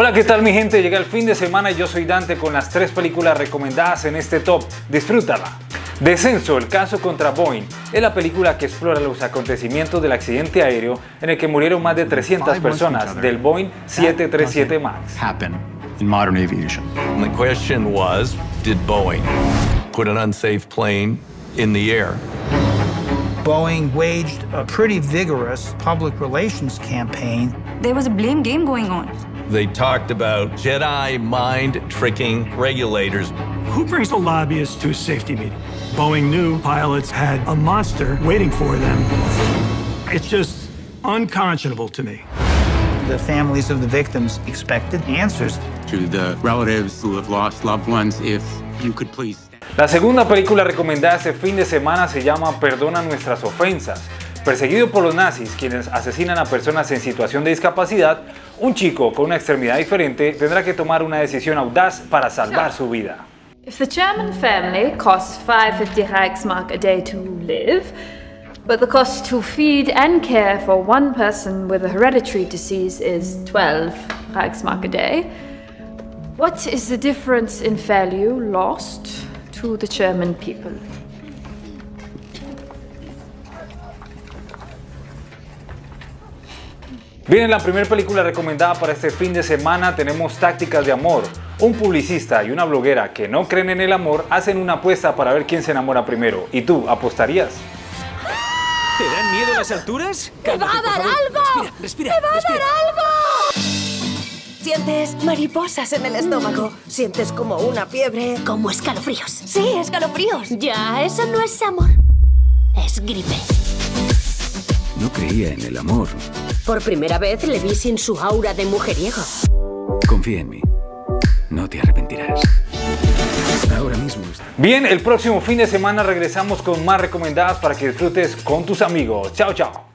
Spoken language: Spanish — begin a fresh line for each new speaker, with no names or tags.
Hola, ¿qué tal mi gente? Llega el fin de semana y yo soy Dante con las tres películas recomendadas en este top. Disfrútala. Descenso, el caso contra Boeing, es la película que explora los acontecimientos del accidente aéreo en el que murieron más de 300 personas del Boeing 737 MAX.
in modern aviation.
The question was, did Boeing put an unsafe plane in the air?
Boeing waged a pretty vigorous public relations campaign.
There was a blame game going on.
They talked about Jedi mind tricking regulators.
Who brings a lobbyist to a safety meeting? Boeing knew pilots had a monster waiting for them. It's just unconscionable to me.
The families of the victims expected answers.
To the relatives who have lost loved ones, if you could please.
La segunda película recomendada este fin de semana se llama Perdona nuestras ofensas. Perseguido por los nazis, quienes asesinan a personas en situación de discapacidad, un chico con una extremidad diferente tendrá que tomar una decisión audaz para salvar su vida.
If the German family costs 550 Reichsmark a day to live, but the cost to feed and care for one person with a hereditary disease is 12 Reichsmark a day, what is the difference in value lost to the German people?
Bien, en la primera película recomendada para este fin de semana tenemos Tácticas de Amor. Un publicista y una bloguera que no creen en el amor hacen una apuesta para ver quién se enamora primero. ¿Y tú apostarías?
¿Te dan miedo las alturas?
¡Te va a dar algo!
Respira, respira,
¡Te va a
respira.
dar algo! Sientes mariposas en el estómago. Sientes como una fiebre. Como escalofríos. Sí, escalofríos. Ya, eso no es amor. Es gripe.
No creía en el amor.
Por primera vez le vi sin su aura de mujeriego.
Confía en mí. No te arrepentirás. Ahora mismo.
Bien, el próximo fin de semana regresamos con más recomendadas para que disfrutes con tus amigos. Chao, chao.